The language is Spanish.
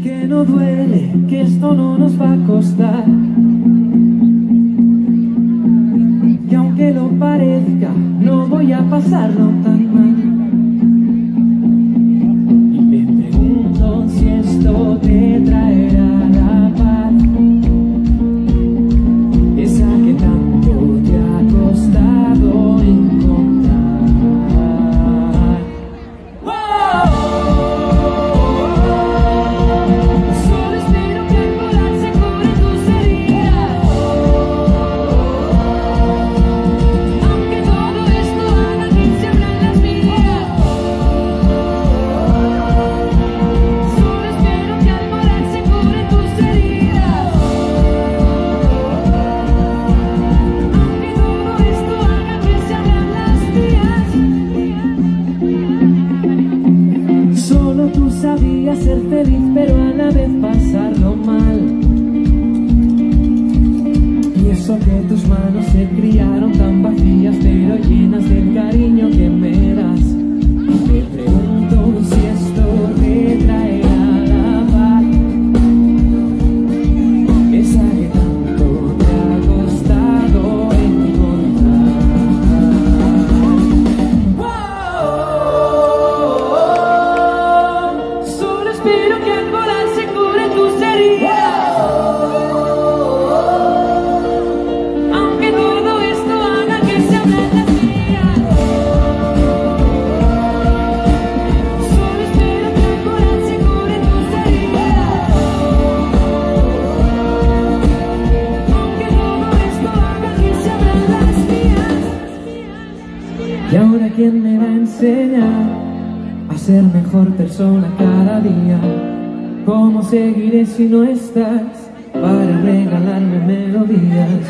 Que no duele, que esto no nos va a costar. Que aunque lo parezca, no voy a pasarlo tan mal. Tú sabías ser feliz, pero a la vez pasarlo mal. Y eso que tus manos se criaron Y ahora quién me va a enseñar a ser mejor persona cada día. ¿Cómo seguiré si no estás para regalarme melodías?